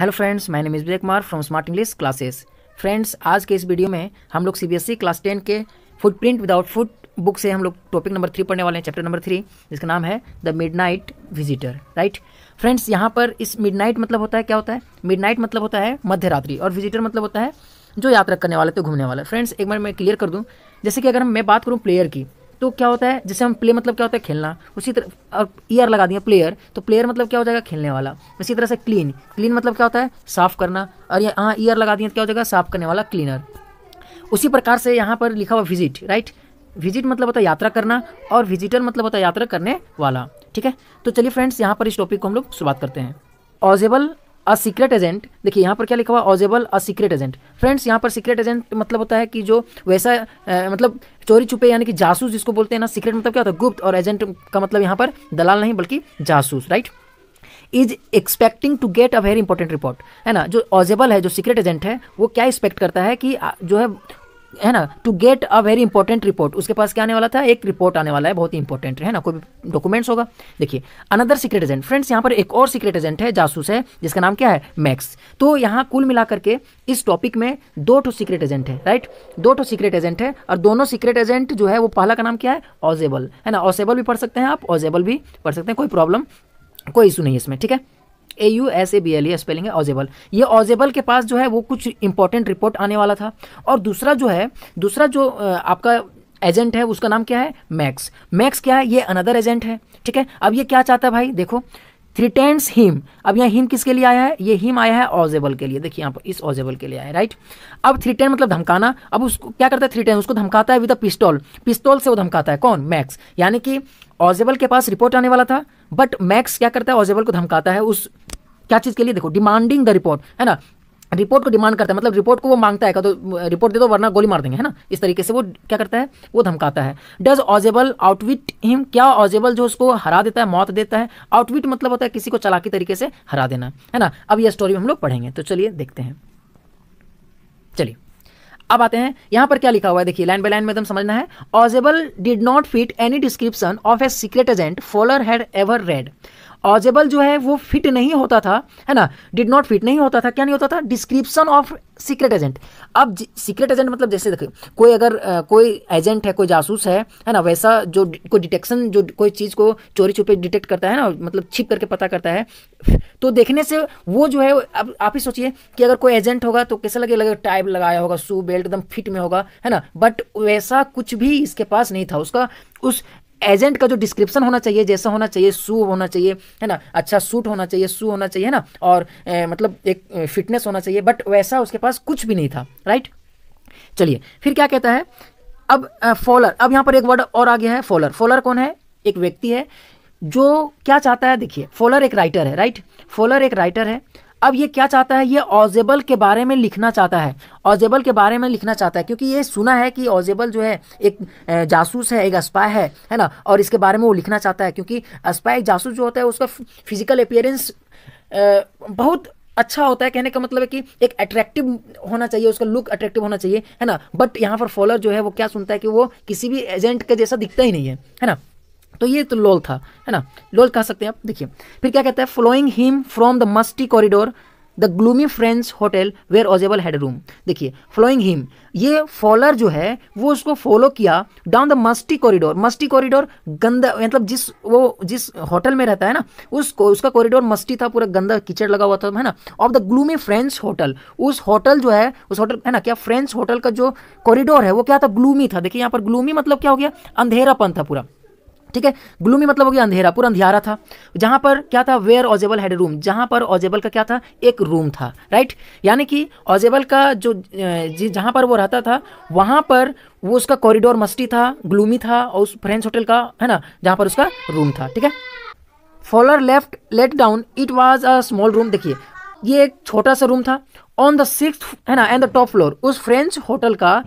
Hello friends मैं name is Vijay Kumar from smart English classes friends आज के इस वीडियो में हम लोग सीबीएसई क्लास टेन के फुटप्रिंट विदाउट फुट बुक से हम लोग टॉपिक नंबर थ्री पढ़ने वाले हैं चैप्टर नंबर थ्री जिसका नाम है the midnight visitor right friends यहाँ पर इस मिडनाइट मतलब होता है, क्या होता है? मिडनाइट मतलब होता है मध्य रात्रि और विजिटर मतलब होता है जो यात्रा करने वाले तो घूमने वाला। फ्रेंड्स एक बार मैं क्लियर कर दूँ, जैसे कि अगर मैं बात करूँ प्लेयर की तो क्या होता है जैसे हम प्ले मतलब क्या होता है खेलना। उसी तरह और ईयर लगा दिया प्लेयर तो प्लेयर मतलब क्या हो जाएगा खेलने वाला। इसी तरह से क्लीन क्लीन मतलब क्या होता है साफ़ करना। और यहाँ ईयर लगा दिया तो क्या हो जाएगा साफ़ करने वाला क्लीनर उसी प्रकार से यहाँ पर लिखा हुआ विज़िट राइट विज़िट मतलब होता है यात्रा करना और विजिटर मतलब होता है यात्रा करने वाला। ठीक है? तो चलिए फ्रेंड्स यहाँ पर इस टॉपिक को हम लोग शुरुआत करते हैं। ऑजेबल अ सीक्रेट एजेंट देखिए यहाँ पर क्या लिखा हुआ Ausable a secret agent friends यहाँ पर सीक्रेट एजेंट मतलब होता है कि जो वैसा आ, मतलब चोरी छुपे यानी कि जासूस जिसको बोलते हैं ना सीक्रेट मतलब क्या होता है? गुप्त और एजेंट का मतलब यहाँ पर दलाल नहीं, बल्कि जासूस right is expecting to get a very important report है ना? जो ऑजेबल है, जो सीक्रेट एजेंट है, वो क्या एक्सपेक्ट करता है कि जो है है ना to get a very important report उसके पास क्या आने वाला था? एक रिपोर्ट आने वाला है, बहुत ही इंपॉर्टेंट है ना? कोई डॉक्यूमेंट्स होगा? देखिए अनदर सीक्रेट एजेंट फ्रेंड्स यहाँ पर एक और सीक्रेट एजेंट है, जासूस है, जिसका नाम क्या है? मैक्स तो यहाँ कुल मिलाकर के इस टॉपिक में दो ठो सीक्रेट एजेंट है राइट दो ठो सीक्रेट एजेंट है, और दोनों सीक्रेट एजेंट जो है, वो पहला का नाम क्या है? ऑजेबल है ना? ऑजेबल भी पढ़ सकते हैं आप ऑजेबल भी पढ़ सकते हैं, कोई प्रॉब्लम कोई इशू नहीं है इसमें, ठीक है? A U S A B L E spelling है ऑजेबल ये ऑजेबल के पास जो है वो कुछ इंपॉर्टेंट रिपोर्ट आने वाला था। और दूसरा जो है, दूसरा जो आपका एजेंट है, उसका नाम क्या है? मैक्स मैक्स क्या है? ये अनदर एजेंट है। ठीक है? अब ये क्या चाहता है भाई? देखो थ्रीटेंस हिम अब यहाँ हिम किसके लिए आया है? ये हिम आया है ऑजेबल के लिए। देखिए यहाँ पर, इस ऑजेबल के लिए आया है राइट अब थ्रीटेन मतलब धमकाना। अब उसको क्या करता है? थ्रीटेन उसको धमकाता है विद अ पिस्टॉल पिस्तौल से वो धमकाता है। कौन? मैक्स यानी कि ऑजेबल के पास रिपोर्ट आने वाला था बट मैक्स क्या करता है? ऑजेबल को धमकाता है उस, क्या चीज़ के लिए? देखो डिमांडिंग द रिपोर्ट है ना? रिपोर्ट को डिमांड करता है मतलब रिपोर्ट को वो माँगता है तो रिपोर्ट दे दो, वरना गोली मार देंगे, है ना? इस तरीके से वो क्या करता है? वो धमकाता है। डज ऑजेबल आउटविट हिम क्या ऑजेबल जो उसको हरा देता है, मौत देता है? आउटविट मतलब होता है किसी को चलाकी तरीके से हरा देना, है ना? अब यह स्टोरी हम लोग पढ़ेंगे तो चलिए देखते हैं। चलिए अब आते हैं, यहाँ पर क्या लिखा हुआ है? देखिए, लाइन बाय लाइन में एकदम समझना है। Ausable did not fit any description of a secret agent Fowler had ever read Ausable जो है वो फिट नहीं होता था है ना? डिड नॉट फिट नहीं होता था। क्या नहीं होता था? डिस्क्रिप्शन ऑफ़ सीक्रेट एजेंट अब सीक्रेट एजेंट मतलब जैसे देखिए कोई अगर आ, कोई एजेंट है कोई जासूस है है ना? वैसा जो कोई डिटेक्शन जो कोई चीज़ को चोरी छुपे डिटेक्ट करता है ना? मतलब छिप करके पता करता है। तो देखने से वो जो है अब आप ही सोचिए कि अगर कोई एजेंट होगा तो कैसा लगे लगे टाइप लगाया होगा शू बेल्ट एकदम फिट में होगा है ना? बट वैसा कुछ भी इसके पास नहीं था। उसका उस एजेंट का जो डिस्क्रिप्शन होना चाहिए जैसा होना चाहिए शू होना चाहिए है ना? अच्छा सूट होना चाहिए शू होना चाहिए ना? और ए, मतलब एक फिटनेस होना चाहिए बट वैसा उसके पास कुछ भी नहीं था राइट? चलिए फिर क्या कहता है? अब फॉलर अब यहाँ पर एक वर्ड और आ गया है फॉलर। फॉलर कौन है? एक व्यक्ति है जो क्या चाहता है देखिए फॉलर एक राइटर है राइट? फॉलर एक राइटर है अब ये क्या चाहता है? ये ऑजेबल के बारे में लिखना चाहता है। ऑजेबल के बारे में लिखना चाहता है, क्योंकि ये सुना है कि ऑजेबल जो है, एक जासूस है, एक अस्पाय है है ना? और इसके बारे में वो लिखना चाहता है, क्योंकि अस्पाय एक जासूस जो होता है, उसका फ़िज़िकल अपियरेंस बहुत अच्छा होता है। कहने का मतलब है कि एक अट्रैक्टिव होना चाहिए, उसका लुक अट्रैक्टिव होना चाहिए, है ना? बट यहाँ पर फॉलोअर जो है, वो क्या सुनता है कि वो किसी भी एजेंट के जैसा दिखता ही नहीं है है ना? तो ये तो लोल था, है ना? लोल कह सकते हैं आप, देखिए, फिर क्या कहता है? Following him from the musty corridor the gloomy friends hotel where Ausable had room देखिए फॉलोइंग हिम ये फॉलोअर जो है, वो उसको फॉलो किया down the musty corridor musty corridor गंदा मतलब जिस, वो जिस होटल में रहता है ना, उसको, उसका कॉरिडोर मस्टी था, पूरा गंदा कीचड़ लगा हुआ था, है ना? Of the gloomy friends hotel उस होटल जो है, उस होटल है ना, क्या फ्रेंड्स होटल का जो कॉरिडोर है, वो क्या था? ग्लूमी था. देखिए, यहाँ पर ग्लूमी मतलब क्या हो गया? अंधेरापन था पूरा. ठीक है? ग्लूमी मतलब हो गया अंधेरा, पूरा अंधियारा था। जहाँ पर क्या था? वेयर ऑजेबल हेड रूम जहाँ पर ऑजेबल का क्या था? एक रूम था राइट यानी कि ऑजेबल का जो जहाँ पर वो रहता था, वहाँ पर वो उसका कॉरिडोर मस्टी था ग्लूमी था, और उस फ्रेंच होटल का, है ना? जहाँ पर उसका रूम था, ठीक है? Follower left let down it was a small room देखिए। ये एक छोटा सा रूम था। ऑन द सिक्स है ना? एंड द टॉप फ्लोर उस फ्रेंच होटल का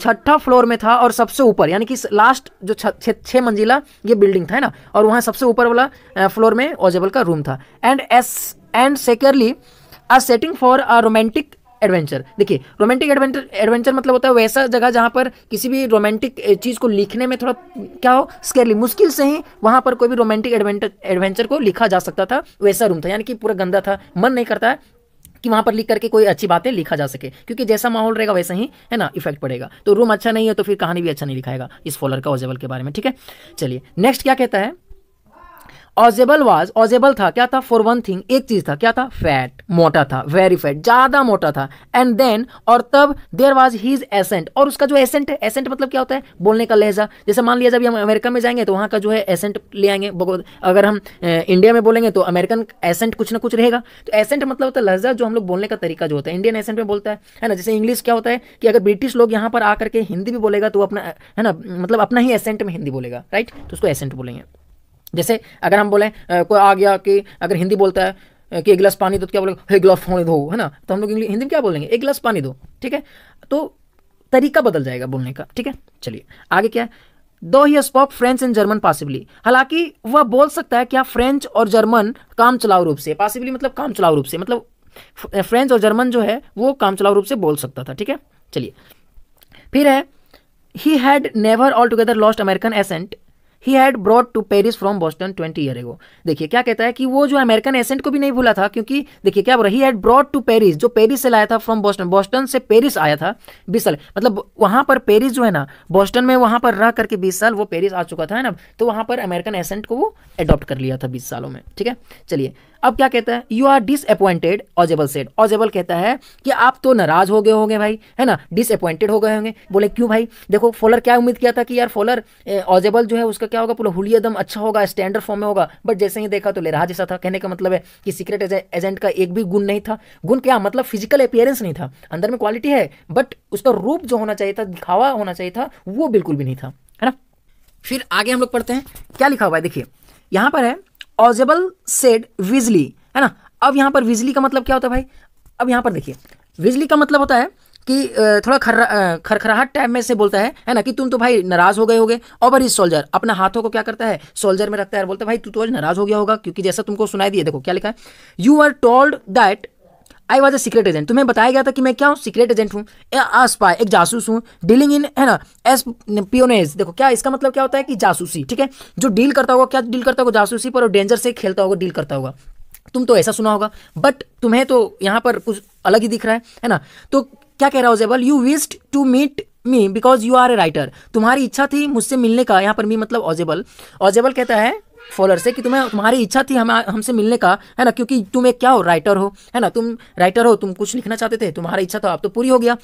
छठा फ्लोर में था और सबसे ऊपर, यानी कि लास्ट जो छः मंजिला ये बिल्डिंग था, है ना? और वहाँ सबसे ऊपर वाला फ्लोर में ओजेबल का रूम था। And as and securely a setting for a romantic adventure देखिए रोमांटिक एडवेंचर एडवेंचर मतलब होता है वैसा जगह जहाँ पर किसी भी रोमांटिक चीज़ को लिखने में थोड़ा, क्या हो स्केरली मुश्किल से ही वहाँ पर कोई भी रोमांटिक एडवेंचर एडवेंचर को लिखा जा सकता था, वैसा रूम था। यानी कि पूरा गंदा था, मन नहीं करता है कि वहाँ पर लिख करके कोई अच्छी बातें लिखा जा सके। क्योंकि जैसा माहौल रहेगा वैसा ही, है ना इफ़ेक्ट पड़ेगा। तो रूम अच्छा नहीं है तो फिर कहानी भी अच्छा नहीं लिखाएगा इस फॉलर का ओजेबल के बारे में, ठीक है? चलिए नेक्स्ट क्या कहता है? ऑजेबल वाज ऑजेबल था, क्या था? फॉर वन थिंग एक चीज़ था, क्या था? फैट मोटा था वेरी फैट ज़्यादा मोटा था। एंड देन और तब देर वाज हीज एसेंट और उसका जो एसेंट है एसेंट मतलब क्या होता है? बोलने का लहजा। जैसे मान लिया, जब हम अमेरिका में जाएँगे तो वहाँ का जो है एसेंट ले आएँगे। अगर हम इंडिया में बोलेंगे तो अमेरिकन एसेंट कुछ ना कुछ रहेगा। तो एसेंट मतलब होता है लहजा, जो हम लोग बोलने का तरीका जो होता है। इंडियन एसेंट में बोलता है है ना? जैसे इंग्लिश क्या होता है कि अगर ब्रिटिश लोग यहाँ पर आकर के हिंदी भी बोलेगा तो अपना, है ना? मतलब अपना ही एसेंट में हिंदी बोलेगा राइट तो उसको एसेंट बोलेंगे। जैसे अगर हम बोले कोई आ गया कि अगर हिंदी बोलता है कि एक गिलास पानी दो तो क्या बोलेगा, हे, गिलास पानी दो है ना? तो हम लोग हिंदी में क्या बोलेंगे? एक गिलास पानी दो ठीक है? तो तरीका बदल जाएगा बोलने का, ठीक है? चलिए, आगे क्या है? Though he spoke French and German possibly हालाँकि वह बोल सकता है क्या फ्रेंच और जर्मन काम चलाऊ रूप से पॉसिबली मतलब काम चलाऊ रूप से मतलब फ्रेंच और जर्मन जो है, वो काम चलाऊ रूप से बोल सकता था, ठीक है? चलिए, फिर है he had never altogether lost American accent he had brought to Paris from Boston twenty year ago देखिए, क्या कहता है कि वो जो अमेरिकन एसेंट को भी नहीं भूला था, क्योंकि देखिए, क्या he had brought to Paris जो पेरिस से लाया था फ्रॉम बॉस्टन बॉस्टन से पेरिस आया था बीस साल। मतलब वहाँ पर पेरिस जो है ना बॉस्टन में वहाँ पर रह करके बीस साल वो पेरिस आ चुका था ना? तो वहाँ पर अमेरिकन एसेंट को वो एडॉप्ट कर लिया था बीस सालों में, ठीक है? चलिए अब क्या कहता है? You are disappointed Ausable said Ausable कहता है कि आप तो नाराज़ हो गए होंगे भाई, है ना? डिसअपॉइंटेड हो गए होंगे। बोले, क्यों भाई? देखो फोलर क्या उम्मीद किया था कि यार फोलर ऑजेबल जो है, उसका क्या होगा? पूरा हुलिया दम अच्छा होगा स्टैंडर्ड फॉर्म में होगा। बट जैसे ही देखा तो लेरा जैसा था। कहने का मतलब है कि सीक्रेट एजेंट का एक भी गुण नहीं था। गुण क्या? मतलब फ़िज़िकल अपियरेंस नहीं था। अंदर में क्वालिटी है बट उसका रूप जो होना चाहिए था, दिखावा होना चाहिए था, वो बिल्कुल भी नहीं था। है ना? फिर आगे हम लोग पढ़ते हैं। क्या लिखा हुआ है? देखिए, यहाँ पर है ऑजेबल सेड विजली है ना? अब यहाँ पर विजली का मतलब क्या होता है भाई? अब यहाँ पर देखिए विजली का मतलब होता है कि थोड़ा खर खरखराहट टाइप में से बोलता है है ना, कि तुम तो भाई नाराज़ हो गए होगे। ओवर इज़ सोल्जर अपना हाथों को क्या करता है? सोल्जर में रखता है बोलता है, भाई, तू तो आज नाराज़ हो गया होगा, क्योंकि जैसा तुमको सुनाई दिया, देखो क्या लिखा है you are told that I was a secret agent तुम्हें बताया गया था कि मैं क्या हूँ? सीक्रेट एजेंट हूँ। स्पाई एक जासूस हूँ। डीलिंग इन है ना? एस पियोनेज देखो, क्या इसका मतलब क्या होता है कि जासूसी, ठीक है? जो डील करता होगा, क्या डील करता होगा? जासूसी पर डेंजर से खेलता होगा डील करता होगा। तुम तो ऐसा सुना होगा। बट तुम्हें तो यहाँ पर कुछ अलग ही दिख रहा है है ना? तो क्या कह रहा हो Ausable you wished to meet me because you are a writer तुम्हारी इच्छा थी मुझसे मिलने का। यहाँ पर मी मतलब ऑजेबल ऑजेबल कहता है फॉलोअर से कि तुम्हें, तुम्हारी इच्छा थी हम, हमसे मिलने का, है ना? क्योंकि तुम एक क्या हो राइटर हो, है ना? तुम राइटर हो, तुम कुछ लिखना चाहते थे, तुम्हारी इच्छा तो आप तो पूरी हो गया।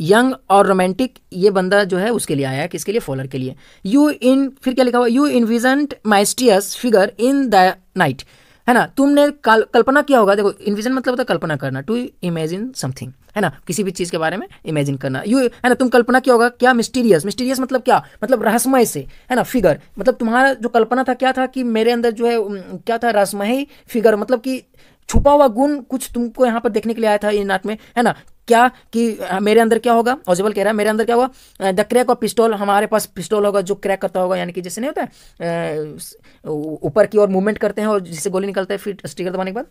यंग और रोमांटिक ये बंदा जो है उसके लिए आया है, किसके लिए? फॉलोअर के लिए। यू इन फिर क्या लिखा हुआ? You envisioned mysterious figure in the night है ना? तुमने कल, कल्पना किया होगा देखो इन्विजन मतलब होता है कल्पना करना टू इमेजिन समथिंग है ना? किसी भी चीज़ के बारे में इमेजिन करना। यू है ना तुम कल्पना किया होगा क्या मिस्टीरियस मिस्टीरियस मतलब क्या? मतलब रहस्यमय से है ना? फिगर मतलब तुम्हारा जो कल्पना था क्या था कि मेरे अंदर जो है क्या था रहस्यमय फिगर मतलब कि छुपा हुआ गुण कुछ तुमको यहाँ पर देखने के लिए आया था ये नाट में है ना? क्या कि मेरे अंदर क्या होगा? ऑजिबल कह रहा है, मेरे अंदर क्या होगा? द क्रैक ऑफ़ पिस्टोल हमारे पास पिस्टोल होगा, जो क्रैक करता होगा, यानी कि जैसे नहीं होता है ऊपर की ओर मूवमेंट करते हैं और जिससे गोली निकलता है, फिर स्टिकर दबाने के बाद।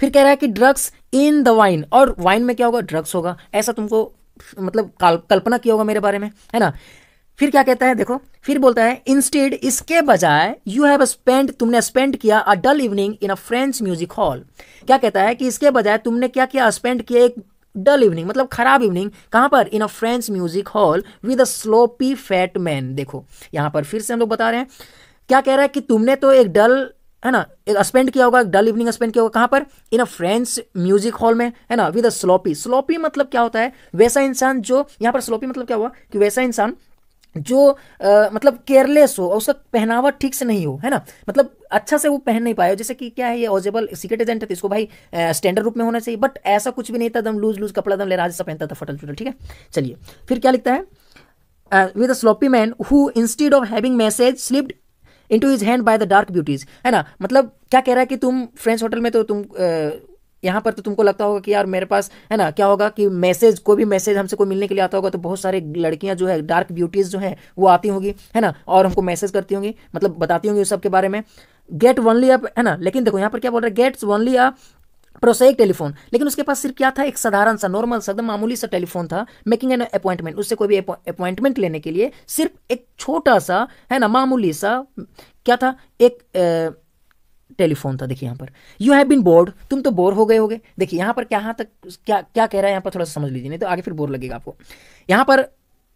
फिर कह रहा है कि ड्रग्स इन द वाइन और वाइन में क्या होगा? ड्रग्स होगा। ऐसा तुमको मतलब कल्पना किया होगा मेरे बारे में, है ना? फिर क्या कहता है, देखो, फिर बोलता है इंस्टेड इसके बजाय यू हैव स्पेंड तुमने स्पेंड किया a dull evening in a French music hall क्या कहता है कि इसके बजाय तुमने क्या किया? स्पेंड किया एक डल इवनिंग मतलब खराब इवनिंग कहाँ पर? In a French music hall with a sloppy fat man देखो, यहाँ पर फिर से हम लोग बता रहे हैं। क्या कह रहा है कि तुमने तो एक डल है ना, एक स्पेंड किया होगा डल इवनिंग स्पेंड किया होगा, कहाँ पर? In a friends music hall में, है ना विद अ स्लोपी स्लोपी मतलब क्या होता है? वैसा इंसान जो, यहाँ पर स्लोपी मतलब क्या हुआ? कि वैसा इंसान जो आ, मतलब केयरलेस हो और उसका पहनावा ठीक से नहीं हो है ना? मतलब अच्छा से वो पहन नहीं पाया जैसे कि क्या है ये ऑजेबल सीक्रेट एजेंट है तो इसको भाई स्टैंडर्ड रूप में होना चाहिए। बट ऐसा कुछ भी नहीं था दम लूज लूज कपड़ा दम ले राज सा पहनता था फटल फुटल ठीक है? चलिए फिर क्या लिखता है? With a sloppy man who instead of having message slipped into his hand by the dark beauties है ना? मतलब क्या कह रहा है कि तुम फ्रेंच होटल में तो तुम यहाँ पर तो तुमको लगता होगा कि यार मेरे पास, है ना, क्या होगा कि मैसेज कोई भी मैसेज हमसे कोई मिलने के लिए आता होगा तो बहुत सारे लड़कियाँ जो है डार्क ब्यूटीज जो है, वो आती होंगी, है ना, और हमको मैसेज करती होंगी मतलब बताती होंगी उस सब के बारे में। गेट वनली अप है ना, लेकिन देखो यहाँ पर क्या बोल रहे हैं gets only a prosaic telephone लेकिन उसके पास सिर्फ़ क्या था, एक साधारण सा नॉर्मल सा, एकदम मामूली सा टेलीफोन था मेकिंग एन अपॉइंटमेंट उससे कोई भी अपॉइंटमेंट लेने के लिए सिर्फ़ एक छोटा सा, है ना, मामूली सा, क्या था, एक टेलीफोन था देखिए यहाँ पर। यू हैव बिन बोर्ड तुम तो बोर हो गए होगे। देखिए यहाँ पर क्या तक क्या क्या कह रहा है यहाँ पर थोड़ा सा समझ लीजिए नहीं तो आगे फिर बोर लगेगा आपको। यहाँ पर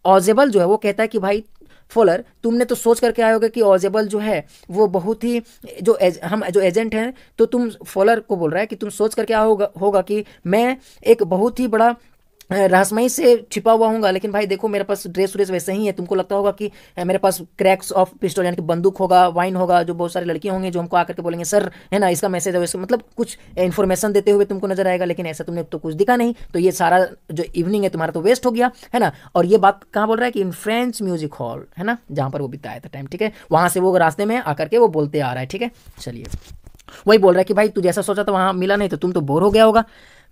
ऑजेबल जो है वो कहता है कि भाई फॉलर तुमने तो सोच करके आए होगा कि ऑजेबल जो है वो बहुत ही जो एज, हम जो एजेंट हैं तो तुम फॉलर को बोल रहा है कि तुम सोच करके आया होगा होगा कि मैं एक बहुत ही बड़ा रहस्यमयी से छिपा हुआ हूँ लेकिन भाई देखो, मेरे पास ड्रेस व्रेस वैसे ही है। तुमको लगता होगा कि मेरे पास क्रैक्स ऑफ़ पिस्टल यानी कि बंदूक होगा वाइन होगा, जो बहुत सारे लड़कियाँ होंगे, जो हमको आकर के बोलेंगे, सर, है ना, इसका मैसेज है। वैसे मतलब कुछ इन्फॉर्मेशन देते हुए तुमको नज़र आएगा, लेकिन ऐसा तुमने तो कुछ दिखा नहीं। तो ये सारा जो इवनिंग है, तुम्हारा तो वेस्ट हो गया, है ना? और ये बात कहाँ बोल रहा है कि इन फ्रेंच म्यूज़िक हॉल है ना? जहाँ पर वो बिताया था टाइम ठीक है? वहाँ से वो रास्ते में आकर के वो बोलते आ रहा है, ठीक है? चलिए। वही बोल रहा है कि भाई, तू जैसा सोचा था वहाँ मिला नहीं तो तुम तो बोर हो गया होगा।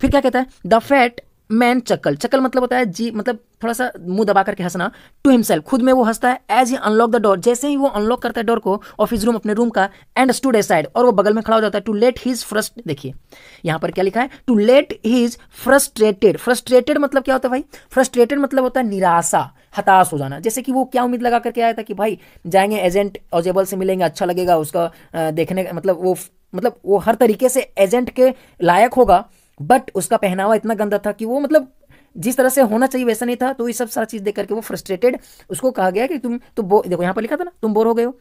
फिर क्या कहता है? The fat man chuckled. Chuckled मतलब होता है जी मतलब थोड़ा सा मुँह दबा करके हंसना। टू हिमसेल्फ खुद में वो हंसता है as he unlock the door जैसे ही वो अनलॉक करता है डोर को ऑफ़िस रूम अपने रूम का एंड स्टूड ए साइड और वो बगल में खड़ा हो जाता है टू लेट हिज फ्रस्ट देखिए, यहाँ पर क्या लिखा है? To let his frustrated frustrated मतलब क्या होता है भाई? फ्रस्ट्रेटेड मतलब होता है निराशा, हताश हो जाना। जैसे कि वो क्या उम्मीद लगा करके आया था कि भाई, जाएँगे एजेंट ऑजेबल से मिलेंगे अच्छा लगेगा, उसका देखने का मतलब वो मतलब वो हर तरीके से एजेंट के लायक होगा बट उसका पहनावा इतना गंदा था कि वो मतलब जिस तरह से होना चाहिए वैसा नहीं था तो ये सब सारा चीज़ देख करके वो फ्रस्ट्रेटेड उसको कहा गया कि तुम तो बो, देखो यहाँ पर लिखा था ना, तुम बोर हो गए हो।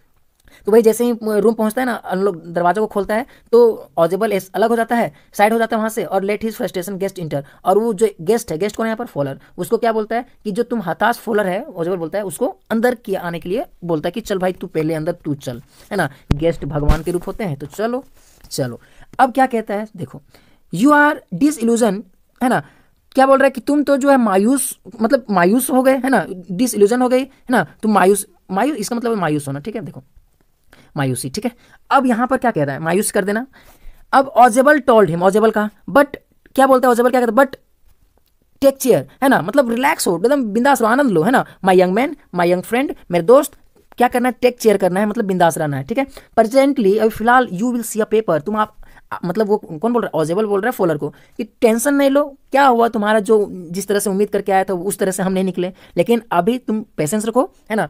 तो भाई जैसे ही रूम पहुँचता है ना लोग दरवाज़ा को खोलता है तो ऑजेबल अलग हो जाता है साइड हो जाता है वहाँ से, और let his frustration guest enter और वो जो गेस्ट है गेस्ट कौन है यहाँ पर? फॉलर उसको क्या बोलता है कि जो तुम हताश फॉलर है ऑजेबल बोलता है, उसको अंदर किया आने के लिए बोलता है कि चल भाई तू पहले अंदर, तू चल, है ना? गेस्ट भगवान के रूप होते हैं तो चलो चलो। अब क्या कहता है? देखो यू आर डिस इल्यूजन है ना? क्या बोल रहा है कि तुम तो जो है मायूस मतलब मायूस हो गए, है ना? डिस इल्यूजन हो गई, है ना? तुम मायूस मायूस, इसका मतलब मायूस होना, ठीक है? देखो, मायूसी, ठीक है? अब यहाँ पर क्या कह रहा है? मायूस कर देना। अब ऑजेबल टोल्ड हिम ऑजेबल का बट क्या बोलता है ऑजेबल क्या कहता है? बट टेक चेयर है ना? मतलब रिलैक्स हो, एकदम बिंदास रो आनंद लो, है ना? My young man my young friend मेरे दोस्त, क्या करना है? टेक चेयर करना है मतलब बिंदास रहना है, ठीक है? प्रेजेंटली अभी फ़िलहाल you will see a paper तुम आप मतलब वो कौन बोल रहा है? ऑजेबल बोल रहा है फोलर को कि टेंशन नहीं लो, क्या हुआ तुम्हारा जो जिस तरह से उम्मीद करके आया था उस तरह से हम नहीं निकले। लेकिन अभी तुम पेशेंस रखो, है ना?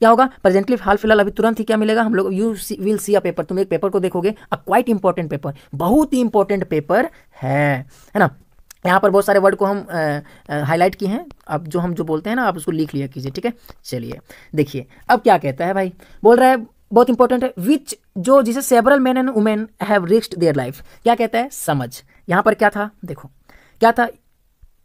क्या होगा? प्रेजेंटली हाल फ़िलहाल अभी तुरंत ही क्या मिलेगा? हम लोग you will see a paper तुम एक पेपर को देखोगे अ क्वाइट इंपॉर्टेंट पेपर बहुत ही इंपॉर्टेंट पेपर है है ना? यहाँ पर बहुत सारे वर्ड को हम हाईलाइट किए हैं। अब जो हम जो बोलते हैं ना, आप उसको लिख लिया कीजिए, ठीक है? चलिए, देखिए, अब क्या कहता है भाई? बोल रहा है, बहुत इंपॉर्टेंट है विच जो जिसे several man and women have risked their life क्या कहता है? समझ। यहाँ पर क्या था? देखो। क्या था?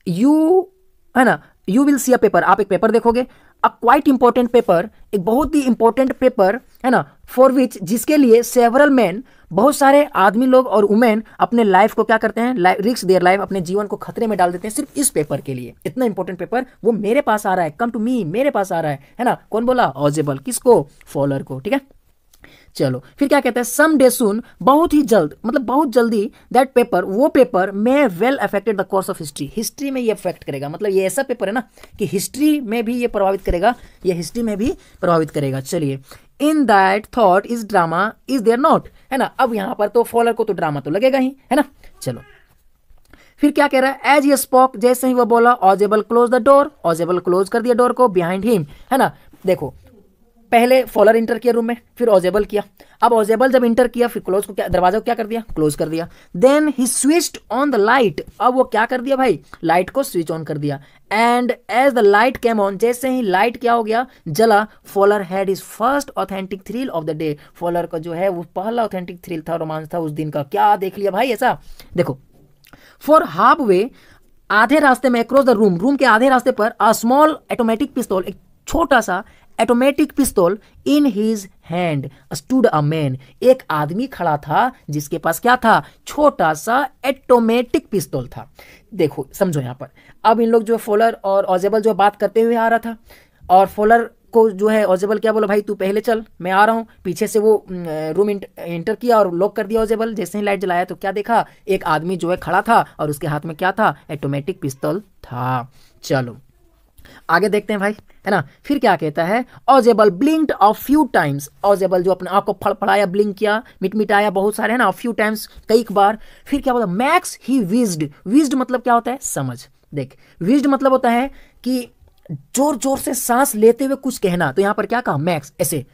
यू है ना? You will see a paper आप एक पेपर देखोगे। अ क्वाइट इंपॉर्टेंट पेपर एक बहुत ही इंपॉर्टेंट पेपर है ना? फॉर विच जिसके लिए सेवरल मैन बहुत सारे आदमी लोग और वुमेन अपने लाइफ को क्या करते हैं? रिक्स देयर लाइफ अपने जीवन को खतरे में डाल देते हैं सिर्फ़ इस पेपर के लिए। इतना इंपॉर्टेंट पेपर वो मेरे पास आ रहा है। कम टू मी मेरे पास आ रहा है। है ना? कौन बोला? ऑजेबल किसको? फॉलोअर को। ठीक है? चलो। फिर क्या कहते हैं? सम डे सुन बहुत ही जल्द मतलब बहुत जल्दी दैट पेपर वो paper may well affected the course of history history में ये अफेक्ट करेगा। मतलब ये ऐसा पेपर है ना कि हिस्ट्री में भी ये प्रभावित करेगा, ये हिस्ट्री में भी प्रभावित करेगा। चलिए। In that thought is drama is there not है ना? अब यहाँ पर तो फॉलर को तो ड्रामा तो लगेगा ही, है ना? चलो। फिर क्या कह रहा है? एज ये स्पॉक जैसे ही वो बोला Ausable close the door Ausable close कर दिया डोर को बिहाइंड हिम है ना? देखो पहले फॉलर इंटर किया रूम में, फिर ऑजेबल किया। अब ऑजेबल जब इंटर किया, फिर क्लोज को क्या, दरवाज़ा को क्या कर दिया? क्लोज कर दिया। Then he switch on the light अब वो क्या कर दिया भाई? लाइट को स्विच ऑन कर दिया। And as the light came on जैसे ही लाइट क्या हो गया? जला। Fowler had his first authentic thrill of the day Fowler का जो है, वो पहला ऑथेंटिक थ्रिल था, रोमांस था उस दिन का। क्या देख लिया भाई ऐसा? देखो फॉर हाफ़ वे आधे रास्ते में अक्रॉस द रूम रूम के आधे रास्ते पर अ स्मॉल ऑटोमेटिक पिस्तौल एक छोटा सा ऑटोमेटिक पिस्तौल in his hand stood a man एक आदमी खड़ा था, जिसके पास क्या था? छोटा सा ऑटोमेटिक पिस्तौल था। देखो, समझो यहाँ पर। अब इन लोग जो फोलर और ऑजेबल जो बात करते हुए आ रहा था। और फोलर को जो है ऑजेबल क्या बोला, भाई, तू पहले चल, मैं आ रहा हूँ। पीछे से वो रूम इंटर किया और लॉक कर दिया ऑजेबल जैसे ही लाइट जलाया तो क्या देखा? एक आदमी जो है खड़ा था और उसके हाथ में क्या था? एटोमेटिक पिस्तौल था। चलो। आगे देखते हैं भाई, है ना? फिर क्या कहता है? ऑजेबल ब्लिंक्ड ऑ फ्यू टाइम्स ऑजेबल जो अपने आप को फड़फड़ाया ब्लिंक किया, मिटमिटाया बहुत सारे, है ना? फ्यू टाइम्स कई बार। फिर क्या बोला मैक्स ही विज्ड विज्ड मतलब क्या होता है? समझ। देख विज्ड मतलब होता है कि ज़ोर ज़ोर से सांस लेते हुए कुछ कहना। तो यहाँ पर क्या कहा? मैक्स ऐसे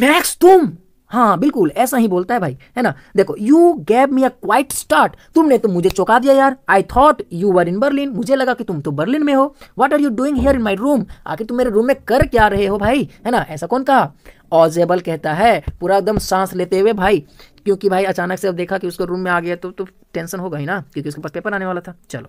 मैक्स तुम हाँ बिल्कुल, ऐसा ही बोलता है भाई, है ना? देखो you gave me a quite start तुमने तो मुझे चौंका दिया यार। I thought you were in Berlin मुझे लगा कि तुम तो बर्लिन में हो। What are you doing here in my room आखिर तुम मेरे रूम में कर क्या रहे हो भाई? है ना? ऐसा कौन कहा? ऑजेबल कहता है, पूरा एकदम सांस लेते हुए भाई, क्योंकि भाई अचानक से अब देखा कि उसको रूम में आ गया तो तो टेंशन हो गई ना, क्योंकि उसके पास पेपर आने वाला था। चलो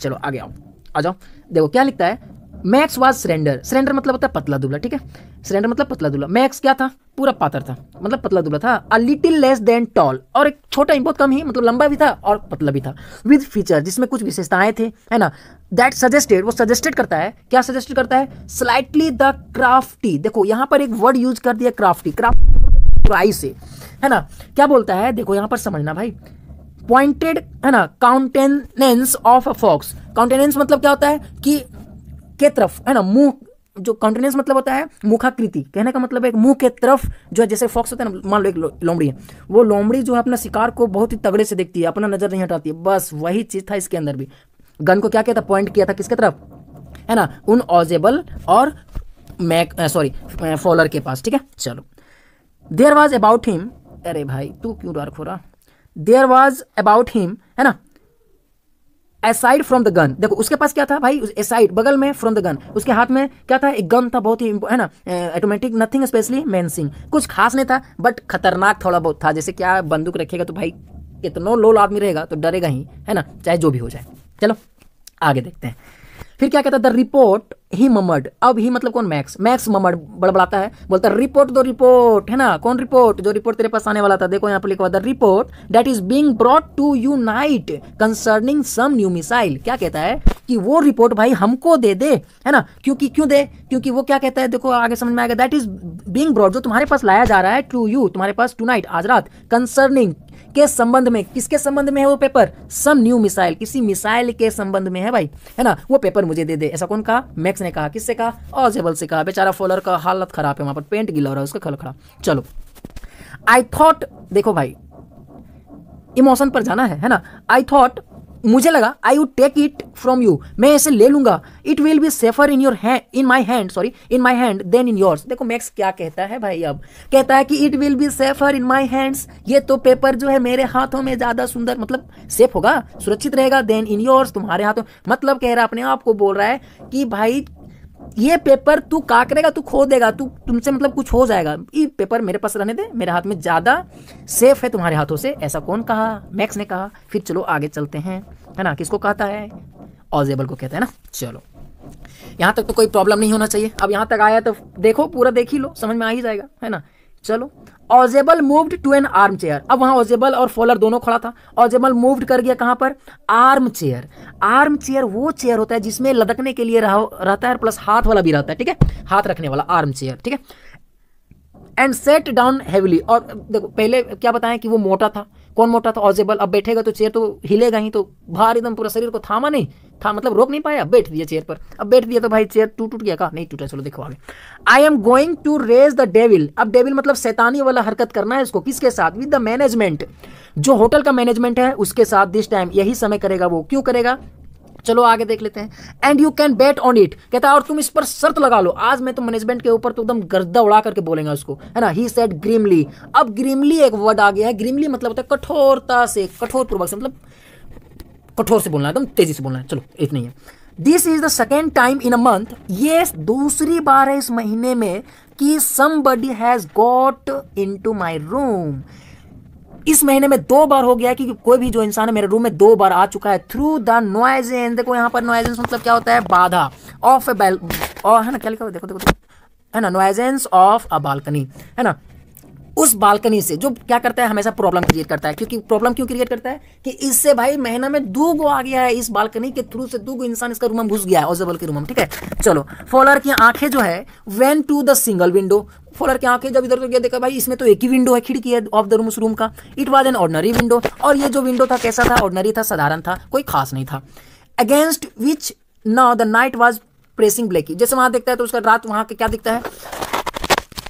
चलो, आगे आओ। आ जाओ। देखो, क्या लिखता है? मैक्स वाज सरेंडर सरेंडर मतलब होता है पतला दुबला, ठीक है? सरेंडर मतलब पतला दुबला। मैक्स क्या था? पूरा पातर था। मतलब पतला दुबला था। A little less than tall और एक छोटा ही, बहुत कम ही मतलब लंबा भी था और पतला भी था। विद फीचर जिसमें कुछ विशेषताएँ थे, है ना? दैट सजेस्टेड वो सजेस्टेड करता है। क्या सजेस्टेड करता है? स्लाइटली द क्राफ्टी देखो, यहाँ पर एक वर्ड यूज़ कर दिया क्राफ्टी क्राफ्ट ट्राई से, है ना? क्या बोलता है? देखो, यहाँ पर समझना भाई। पॉइंटेड है ना? Countenance of a fox countenance मतलब क्या होता है? कि के तरफ़, है ना, मुँह, जो काउंटेनेंस मतलब होता है, मुखाकृति। कहने का मतलब है मुँह के तरफ़, जो है जैसे फॉक्स होता है ना, मान लो एक लोमड़ी है। वो लोमड़ी जो है अपना शिकार को बहुत ही तगड़े से देखती है, अपना नज़र नहीं हटाती है। बस वही चीज़ था इसके अंदर भी। गन को क्या किया था? पॉइंट किया था किसके तरफ़? है ना, उन ऑजेबल और मैक सॉरी फॉलर के पास, ठीक है? चलो। देयर वॉज़ अबाउट हिम अरे भाई, तू क्यों डार्क हो रहा देयर वॉज़ अबाउट हिम है ना असाइड फ्रॉम द गन देखो, उसके पास क्या था भाई? असाइड बगल में फ्रॉम द गन उसके हाथ में क्या था? एक गन था, बहुत ही है ना? ऑटोमेटिक नथिंग स्पेशली मेंसिंग कुछ खास नहीं था बट खतरनाक थोड़ा बहुत था। जैसे क्या बंदूक रखेगा तो भाई कितना लोल आदमी रहेगा तो डरेगा ही, है ना? चाहे जो भी हो जाए। चलो, आगे देखते हैं। फिर क्या कहता द रिपोर्ट ही ममड। अब ही मतलब कौन? मैक्स। मैक्स ममड बड़बड़ाता है। बोलता है रिपोर्ट दो रिपोर्ट है ना? कौन रिपोर्ट? जो रिपोर्ट तेरे पास आने वाला था। देखो यहाँ पर लिखा the report that is being brought to you night concerning some new missile क्या कहता है? कि वो रिपोर्ट भाई हमको दे दे, है ना? क्योंकि, क्यों दे? क्योंकि वो क्या कहता है? देखो, आगे समझ में आएगा, दैट इज़ बीइंग ब्रॉड जो तुम्हारे पास लाया जा रहा है टू यू, तुम्हारे पास टू आज रात। कंसर्निंग के संबंध में, किसके संबंध में है वो पेपर सम न्यू मिसाइल किसी मिसाइल के संबंध में है भाई, है ना? वो पेपर मुझे दे दे। ऐसा कौन कहा? मैक्स ने कहा। किससे कहा? ऑजेबल से कहा। बेचारा फॉलर का हालत खराब है, वहाँ पर पेंट गिला हो रहा है, उसका खल खड़ा चलो। आई थॉट देखो भाई इमोशन पर जाना है है ना? आई थॉट मुझे लगा I would take it from you मैं इसे ले लूँगा. It will be safer in your hand in my hand sorry in my hand then in yours देखो मैक्स क्या कहता है भाई अब? कहता है कि it will be safer in my hands ये तो पेपर जो है मेरे हाथों में ज़्यादा सुंदर मतलब सेफ़ होगा, सुरक्षित रहेगा देन इन योर्स तुम्हारे हाथों. मतलब कह रहा है, अपने आप को बोल रहा है कि भाई ये पेपर तू का करेगा तू खो देगा, तू, तुमसे मतलब कुछ हो जाएगा। ये पेपर मेरे पास रहने दे, मेरे हाथ में ज़्यादा सेफ़ है तुम्हारे हाथों से, ऐसा कौन कहा? मैक्स ने कहा, फिर चलो आगे चलते हैं। है ना? किसको कहता है? ऑजेबल को कहता है ना? चलो। यहाँ तक तो कोई प्रॉब्लम नहीं होना चाहिए। अब यहाँ तक आया तो देखो, पूरा देख ही लो, समझ में आ ही जाएगा। है ना? चलो। Ausable moved to an armchair अब वहाँ ऑजेबल और फॉलर दोनों खड़ा था। ऑजेबल मूव्ड कर गया कहाँ पर? आर्म चेयर आर्म चेयर वो चेयर होता है जिसमें लदकने के लिए रह, रहता है प्लस हाथ वाला भी रहता है ठीक है? हाथ रखने वाला आर्म चेयर ठीक है? एंड सेट डाउन हैवीली और देखो पहले क्या बताएँ कि वो मोटा था। कौन मोटा था? ऑजेबल अब बैठेगा तो चेयर तो हिलेगा ही तो बाहर एकदम पूरा शरीर को थामा नहीं। था मतलब रोक नहीं पाया? बैठ दिया चेयर पर। अब बैठ दिया तो भाई चेयर टूट टूट गया। का नहीं, टूटा, चलो देखो आगे। I am going to raise the devil अब डेविल मतलब सैतानी वाला हरकत करना है इसको किसके साथ? विद द मैनेजमेंट जो होटल का मैनेजमेंट है, उसके साथ दिस टाइम यही समय करेगा वो। क्यों करेगा? चलो आगे देख लेते हैं। And you can bet on it कहता है, और तुम इस पर शर्त लगा लो। आज मैं तो मैनेजमेंट के ऊपर तो एकदम गर्दा उड़ा करके बोलेंगे उसको। है ना? ही सेड ग्रीमली अब ग्रीमली एक वर्ड आ गया है। ग्रीमली मतलब होता है कठोरता से कठोर पूर्वक से मतलब कठोर से बोलना है एकदम तेज़ी से बोलना है। चलो, इतनी है। This is the second time in a month ये दूसरी बार है इस महीने में कि somebody has got into my room इस महीने में दो बार हो गया कि कोई भी जो इंसान है, मेरे रूम में दो बार आ चुका है। थ्रू द नॉइजेंस देखो यहाँ पर नॉइजेंस मतलब क्या होता है? बाधा। ऑफ़ ए बैल और है ना, क्या लिखा देखो देखो देखो। है ना नॉइजेंस ऑफ़ अ बालकनी है ना? उस बालकनी से, जो क्या करता है, हमेशा प्रॉब्लम क्रिएट करता है। क्योंकि प्रॉब्लम क्यों क्रिएट करता है? कि इससे भाई महीना में दो गो आ गया है इस बालकनी के थ्रू से, दो गो इंसान इसका रूम घुस गया है ओजेबल के रूम ठीक है? चलो फॉलोअर की आँखें जो है went to the single window follower की आँखें जब इधर उधर गया, देखा भाई इसमें तो एक ही विंडो है, खिड़की है ऑफ़ द रूम उस रूम का। It was an ordinary window और ये जो विंडो था, कैसा था? ऑर्डनरी था, साधारण था, कोई खास नहीं था। Against which now the night was pressing blackly जैसे वहाँ देखता है तो उसका रात वहाँ क्या दिखता है?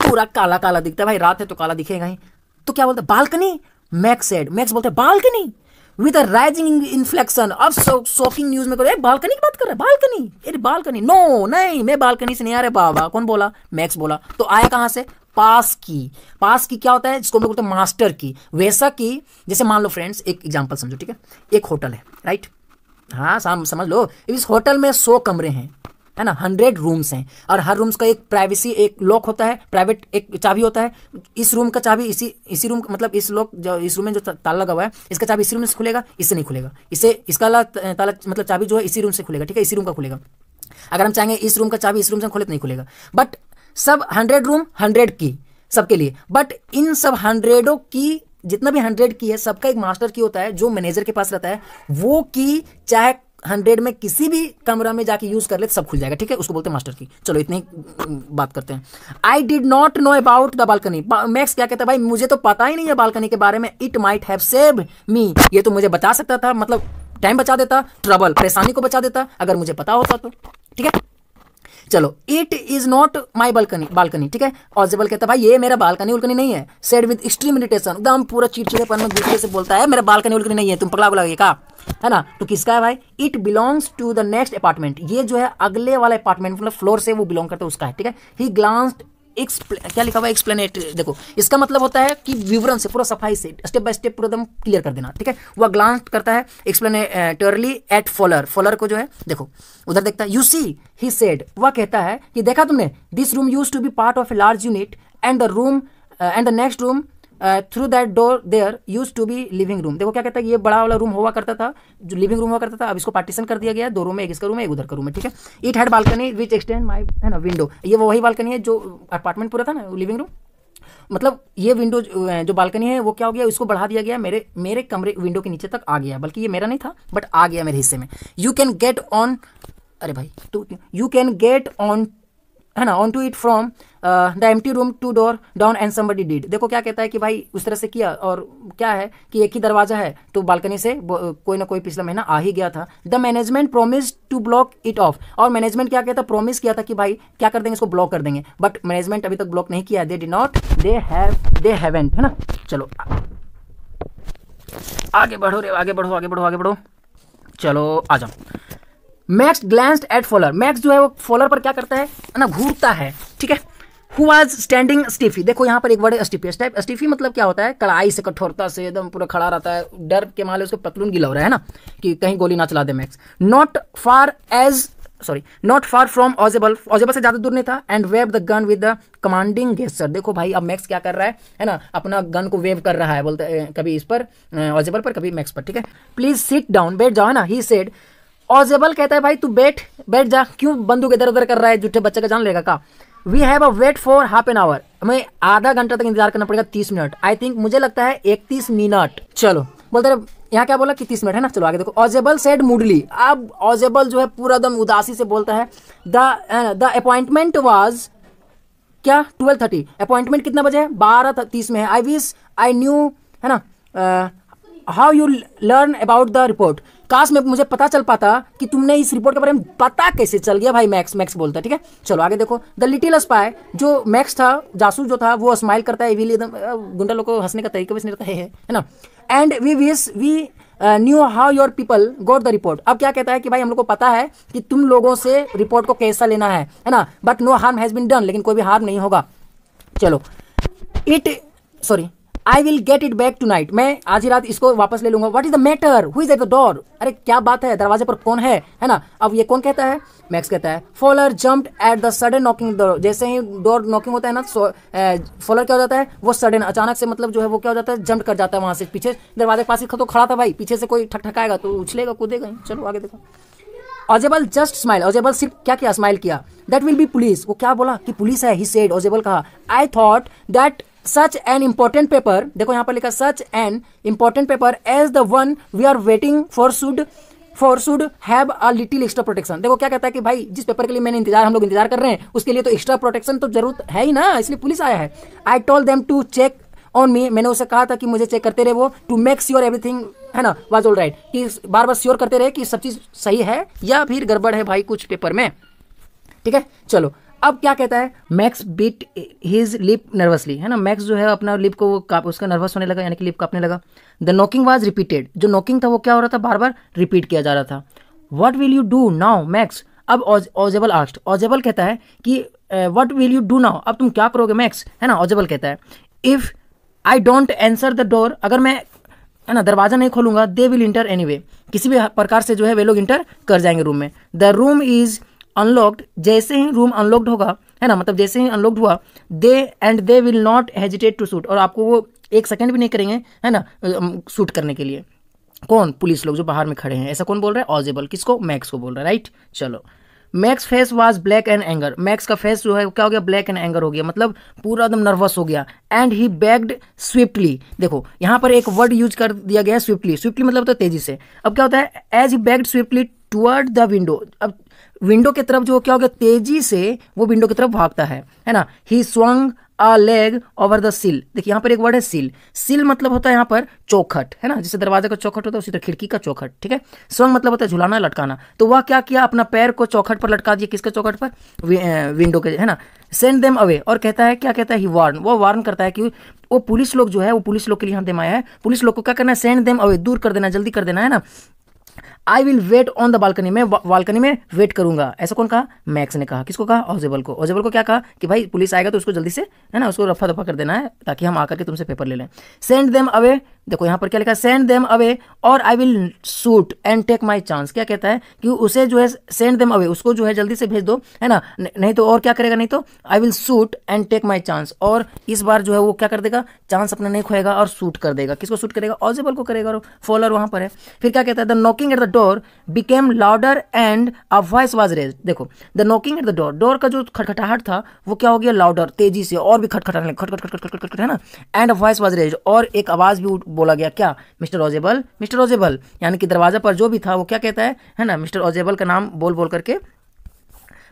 पूरा काला काला दिखता है। भाई, रात है तो काला दिखेगा ही। तो क्या बोलते बालकनी? मैक्स सेड मैक्स बोलते balcony? With a rising inflection अब शॉकिंग न्यूज़ में करो बालकनी की बात कर रहे हैं? बालकनी? अरे, बालकनी? नो नहीं, मैं बालकनी से नहीं आ रहे, बाबा। कौन बोला? मैक्स बोला। तो आया कहाँ से? पास की। पास की क्या होता है? जिसको हम लोग बोलते हैं मास्टर की। वैसा की, जैसे मान लो फ्रेंड्स एक एग्ज़ाम्पल समझो, ठीक है? एक होटल है राइट हाँ समझ लो। इस होटल में सौ कमरे हैं। है ना हंड्रेड रूम्स हैं। और हर रूम्स का एक प्राइवेसी एक लॉक होता है प्राइवेट एक चाबी होता है। इस रूम का चाबी, इसी इसी रूम मतलब इस लॉक जो, इस रूम में जो ताला लगा हुआ है, इसका चाबी इसी रूम से खुलेगा, इससे नहीं खुलेगा। इसे, इसका ताला मतलब चाबी जो है, इसी रूम से खुलेगा, ठीक है? इसी रूम का खुलेगा। अगर हम चाहेंगे इस रूम का चाबी इस रूम से खोले तो नहीं खुलेगा। बट सब हंड्रेड रूम हंड्रेड की, सबके लिए। बट इन सब हंड्रेडों की, जितना भी हंड्रेड की है, सबका एक मास्टर की होता है, जो मैनेजर के पास रहता है, वो की चाहे हंड्रेड में किसी भी कमरा में जाके यूज़ कर ले तो सब खुल जाएगा, ठीक है? उसको बोलते हैं मास्टर की। चलो, इतनी बात करते हैं। I did not know about the balcony Max क्या कहता है, भाई, मुझे तो पता ही नहीं है बालकनी के बारे में। It might have save me ये तो मुझे बता सकता था मतलब टाइम बचा देता ट्रबल परेशानी को बचा देता, अगर मुझे पता होता तो। ठीक है? चलो it is not my balcony balcony ठीक है? ऑजिबल कहता है, भाई, ये मेरा बालकनी उल्कनी नहीं है. सेड विद एक्सट्रीम इरिटेशन एकदम पूरा चिड़चिड़ेपन में दूसरे से बोलता है, मेरा बालकनी उल्कनी नहीं है, तुम पकड़ा बुलाइए का है ना? तो किसका है भाई? It belongs to the next apartment ये जो है, अगले वाला अपार्टमेंट मतलब फ्लोर से वो बिलोंग करता है, उसका है, ठीक है? ही ग्लांस्ड क्या लिखा हुआ एक्सप्लेनेट देखो, इसका मतलब होता है कि विवरण से, पूरा सफ़ाई से स्टेप बाय स्टेप पूरा एकदम क्लियर कर देना, ठीक है? वह ग्लांस करता है एक्सप्लेनेटरली एट फॉलर फॉलर को जो है, देखो, उधर देखता है यू सी ही सेड वह कहता है कि देखा तुमने this room use to be part of a large unit and the room and the next room through that door there use to be living room देखो क्या कहता है ये बड़ा वाला रूम हुआ करता था, जो लिविंग रूम हुआ करता था, अब इसको पार्टीशन कर दिया गया, दो रूम में एक इसका रूम है, एक उधर का रूम है, ठीक है? It had balcony which extend my है ना विंडो ये वो वही बालकनी है जो अपार्टमेंट पूरा था ना लिविंग रूम मतलब ये विंडो जो बालकनी है, वो क्या हो गया? इसको बढ़ा दिया गया, मेरे मेरे कमरे विंडो के नीचे तक आ गया, बल्कि ये मेरा नहीं था बट आ गया मेरे हिस्से में। यू कैन गेट ऑन अरे भाई to you can get on है ना on to it from the empty room to door down and somebody did देखो क्या कहता है कि भाई, उस तरह से किया और क्या है कि एक ही दरवाज़ा है तो बालकनी से कोई ना कोई पिछला महीना आ ही गया था। The management promise to block it off और मैनेजमेंट क्या कहता प्रोमिस किया था कि भाई, क्या कर देंगे, इसको ब्लॉक कर देंगे। बट मैनेजमेंट अभी तक ब्लॉक नहीं किया they did not they have they haven't है ना? चलो, आगे बढ़ो रे, आगे बढ़ो आगे बढ़ो आगे बढ़ो। चलो, आ जाओ। Max glanced at Fowler Max जो है वो फॉलर पर क्या करता है? ना, घूरता है, ठीक है? हु वॉज़ स्टैंडिंग स्टीफी देखो, यहाँ पर एक वर्ड स्टीफी स्टेप स्टीफी मतलब क्या होता है? कड़ाई से, कठोरता से, एकदम पूरा खड़ा रहता है। डर के माले उसको पतलून गिला हो रहा है ना? कि कहीं गोली ना चला दे Max not far as sorry not far from Ausable Ausable से ज़्यादा दूर नहीं था. And wave the gun with the commanding gesture देखो भाई, अब मैक्स क्या कर रहा है? है ना? अपना गन को वेव कर रहा है, बोलते, कभी इस पर ऑजेबल पर, कभी मैक्स पर, ठीक है? प्लीज़ सिट डाउन बैठ जाओ ना? ही सेड ऑजेबल कहता है, भाई, तू बैठ बैठ जा। क्यों बंदूक इधर उधर कर रहा है? जूठे बच्चे का जान लेगा का? We have a wait for half an hour हमें आधा घंटा तक इंतज़ार करना पड़ेगा, तीस मिनट। आई थिंक मुझे लगता है इकतीस मिनट। चलो, बोलते यहाँ क्या बोला? कि तीस मिनट, है ना? चलो, आगे देखो। ऑजेबल सेड मूडली अब ऑजेबल जो है पूरा दम उदासी से बोलता है द द अपॉइंटमेंट वॉज़ क्या? ट्वेल्व थर्टी अपॉइंटमेंट कितना बजे है? बारह तीस में है। आई विश आई न्यू है ना? How you learn about the report काश में, मुझे पता चल पाता कि तुमने इस रिपोर्ट के बारे में पता कैसे चल गया? भाई मैक्स मैक्स बोलता है, ठीक है? चलो, आगे देखो। द लिटिल स्पाई जो मैक्स था, जासूस जो था, वो स्माइल करता है गुंडा लोग को हंसने का तरीका भी रहता है है ना? And we wish we knew how your people got the report अब क्या कहता है कि भाई, हम लोग को पता है कि तुम लोगों से रिपोर्ट को कैसा लेना है है ना? But no harm has been done लेकिन कोई भी हार्म नहीं होगा। चलो। It sorry I will get it back tonight मैं आज ही रात इसको वापस ले लूँगा. What is the matter who is at the door अरे, क्या बात है? दरवाजे पर कौन है है ना? अब ये कौन कहता है? मैक्स कहता है Fowler jump at the sudden knocking जैसे ही डोर नॉकिंग होता है ना फॉलर क्या हो जाता है? वो सडन अचानक से मतलब जो है वो क्या हो जाता है? जंप कर जाता है वहाँ से पीछे. दरवाजे के पास ही तो खड़ा था भाई. पीछे से कोई ठकठकाएगा तो उछलेगा, कूदेगा चलो आगे देखो. ऑजेबल जस्ट स्माइल ऑजेबल सिर्फ़ क्या किया? स्माइल किया. दैट विल बी पुलिस वो क्या बोला? कि पुलिस है? ही सेड ऑजेबल कहा I thought that such an important paper देखो यहाँ पर लिखा such an important paper as the one we are waiting for should for should have a little extra protection देखो क्या कहता है कि भाई, जिस पेपर के लिए मैंने इंतज़ार, हम लोग इंतज़ार कर रहे हैं, उसके लिए तो एक्स्ट्रा प्रोटेक्शन तो ज़रूरत है ही ना, इसलिए पुलिस आया है। I told them to check on me मैंने उसे कहा था कि मुझे चेक करते रहे वो टू मेक श्योर एवरीथिंग है ना वाज ऑल राइट कि बार बार श्योर करते रहे कि सब चीज़ सही है या फिर गड़बड़ है भाई कुछ पेपर में। ठीक है? चलो अब क्या कहता है? Max bit his lip nervously है ना? मैक्स जो है अपना लिप को काप, उसका नर्वस होने लगा, यानी कि लिप कापने लगा। द नॉकिंग वाज रिपीटेड जो नॉकिंग था वो क्या हो रहा था? बार बार रिपीट किया जा रहा था। What will you do now Max अब ऑजेबल आस्ट ऑजेबल कहता है कि what will you do now अब तुम क्या करोगे मैक्स है ना? ऑजेबल कहता है if I don't answer the door अगर मैं, है ना, दरवाज़ा नहीं खोलूँगा दे विल इंटर एनी किसी भी प्रकार से जो है, वे लोग इंटर कर जाएँगे रूम में। द रूम इज़ अनलॉक्ड जैसे ही रूम अनलॉक्ड होगा, है ना मतलब जैसे ही अनलॉक्ड हुआ they and they will not hesitate to shoot और आपको वो एक सेकंड भी नहीं करेंगे, है ना शूट करने के लिए। कौन? पुलिस लोग जो बाहर में खड़े हैं। ऐसा कौन बोल रहा है? ऑजेबल किसको? मैक्स को बोल रहा है राइट चलो। Max face was black and anger Max का फेस जो है क्या हो गया? ब्लैक एंड एंगर हो गया। मतलब पूरा एकदम नर्वस हो गया। एंड ही बैग्ड स्विफ्टली देखो, यहाँ पर एक वर्ड यूज़ कर दिया गया है स्विफ्टली स्विफ्टली मतलब तो तेज़ी से। अब क्या होता है? As he backed swiftly toward the window अब विंडो की तरफ़ जो क्या हो गया, तेज़ी से वो विंडो की तरफ़ भागता है है ना? He swung a leg over the sill देखिए, यहाँ पर एक वर्ड है सिल सिल मतलब होता है यहाँ पर चौखट, है ना? जैसे दरवाजे का चौखट होता है, उसी तरह खिड़की का चौखट, ठीक है? स्वंग मतलब होता है झुलाना, लटकाना. तो वह क्या किया? अपना पैर को चौखट पर लटका दिया. किसके चौखट पर? विंडो के, है ना? सेंड देम अवे और कहता है, क्या कहता है? ही वार्न वो वार्न करता है कि वो पुलिस लोग जो है, वो पुलिस लोग के लिए यहाँ देम आया है. पुलिस लोग को क्या करना है? सेंड देम अवे दूर कर देना, जल्दी कर देना, है ना? I will wait on the balcony में बालकनी में वेट करूँगा। ऐसा कौन कहा? मैक्स ने कहा। किसको कहा? ओजेबल को। ओजेबल को क्या कहा? कि भाई पुलिस आएगा तो उसको जल्दी से, है ना, उसको रफा दफ़ा कर देना है, ताकि हम आकर के तुमसे पेपर ले लें। सेंड देम अवे देखो, यहाँ पर क्या लिखा सेंड देम अवे और I will shoot and take my chance क्या कहता है? कि उसे जो है सेंड देम अवे उसको जो है जल्दी से भेज दो, है ना? नहीं तो और क्या करेगा? नहीं तो I will shoot and take my chance और इस बार जो है वो क्या कर देगा? चांस अपना नहीं खोएगा और शूट कर देगा। किसको शूट करेगा? ऑजेबल को करेगा और फॉलोअर वहाँ पर है। फिर क्या कहता है? The knocking at the door became louder and a voice was raised देखो the knocking at the door door का जो खटखटाहट था वो क्या हो गया? लाउडर तेज़ी से और भी खटखटाने खट खट खट खट खट है ना? And a voice was raised और एक आवाज़ भी बोला गया। क्या? मिस्टर ओजेबल मिस्टर ओजेबल यानी कि दरवाज़ा पर जो भी था वो क्या कहता है? है ना? मिस्टर ओजेबल का नाम बोल बोल करके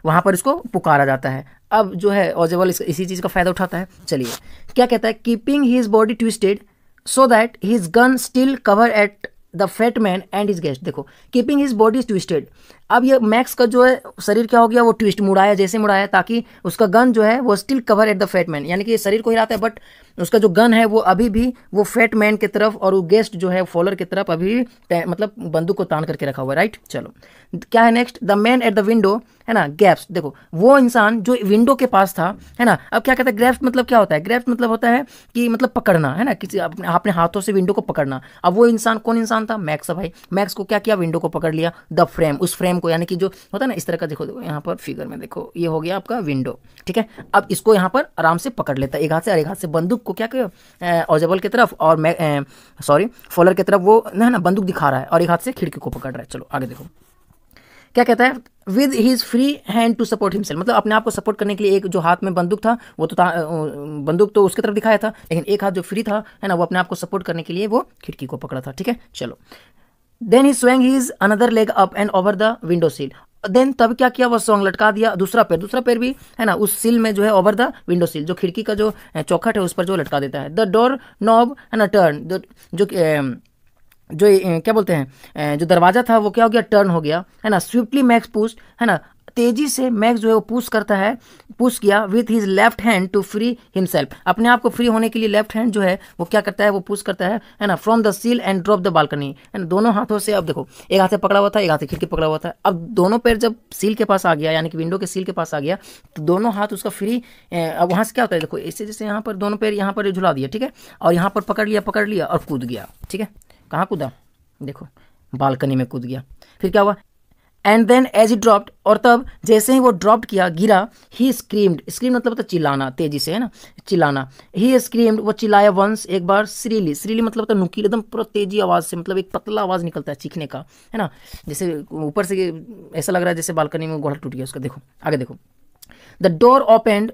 वहाँ पर इसको पुकारा जाता है। अब जो है ओजेबल इस, इसी चीज़ का फ़ायदा उठाता है। चलिए क्या कहता है? Keeping his body twisted so that his gun still cover at the fat man and his guest. देखो कीपिंग हिज बॉडी ट्विस्टेड। अब ये मैक्स का जो है, शरीर क्या हो गया, वो ट्विस्ट मुड़ाया, जैसे मुड़ाया, ताकि उसका गन जो है, वो still cover at the fat man यानी कि शरीर को हिलाता है बट उसका जो गन है, वो अभी भी, वो फैट मैन की तरफ़ और वो गेस्ट जो है फॉलोअर की तरफ़ अभी मतलब बंदूक को तान करके रखा हुआ है राइट चलो. क्या है next the man at the window है ना गैप्स देखो, वो इंसान जो विंडो के पास था, है ना, अब क्या कहता है ग्रेप्स मतलब क्या होता है? ग्रेप्स मतलब होता है कि मतलब पकड़ना, है ना, किसी अपने अपने हाथों से विंडो को पकड़ना. अब वो इंसान कौन इंसान था? मैक्स भाई. मैक्स को क्या किया? विंडो को पकड़ लिया. द फ्रेम उस फ्रेम को यानी कि जो होता है ना, इस तरह का देखो देखो, यहाँ पर फिगर में देखो, ये हो गया आपका विंडो ठीक है? अब इसको यहाँ पर आराम से पकड़ लेता है एक हाथ से और एक हाथ से बंदूक को क्या किया ऑजेबल की तरफ़, और मैं सॉरी फॉलर की तरफ़ वो है ना, बंदूक दिखा रहा है, और एक हाथ से खिड़की को पकड़ रहा है। चलो, आगे देखो। क्या कहता है? With his free hand to support himself मतलब अपने आप को सपोर्ट करने के लिए एक जो हाथ में बंदूक था, वो तो बंदूक तो उसकी तरफ़ दिखाया था, लेकिन एक हाथ जो फ्री था, है ना, वो अपने आप को सपोर्ट करने के लिए वो खिड़की को पकड़ा था, ठीक है? चलो then he swung is another leg up and over the window sill then तब क्या किया? वो सॉन्ग लटका दिया दूसरा पैर। दूसरा पैर भी, है ना? उस सील में जो है ओवर द विंडो सील जो खिड़की का जो चौखट है, उस पर जो लटका देता है। द डोर नॉब है ना टर्न जो जो क्या बोलते हैं? जो दरवाज़ा था, वो क्या हो गया? टर्न हो गया। है ना? स्विफ्टली मैक्स पुस्ट है ना? तेज़ी से मैक्स जो है वो पुश करता है पुश किया with his left hand to free himself अपने आप को फ्री होने के लिए लेफ़्ट हैंड जो है, वो क्या करता है, वो पुश करता है है ना from the sill and drop the balcony ना दोनों हाथों से, अब देखो, एक हाथ से पकड़ा हुआ था, एक हाथ से खिड़की पकड़ा हुआ था. अब दोनों पैर जब सील के पास आ गया, यानी कि विंडो के सील के पास आ गया तो दोनों हाथ उसका फ्री अब वहाँ से क्या होता है, देखो ऐसे जैसे यहाँ पर दोनों पैर यहाँ पर झुला दिया, ठीक है? और यहाँ पर पकड़ लिया पकड़ लिया और कूद गया, ठीक है? कहाँ कूदा? देखो बालकनी में कूद गया. फिर क्या हुआ? And then as he dropped और तब जैसे ही वो ड्रॉप किया, गिरा ही स्क्रीम्ड स्क्रीम मतलब तो चिल्लाना, तेज़ी से, है ना? चिल्लाना. ही स्क्रीम्ड वो चिल्लाया वंस एक बार, श्रीली. श्रीली मतलब तो नुकील, एकदम पूरा तेज़ी आवाज़ से मतलब एक पतला आवाज़ निकलता है चीखने का, है ना? जैसे ऊपर से ऐसा लग रहा है जैसे बालकनी में गोड़ा टूट गया उसका, देखो, आगे देखो. द डोर ओपेंड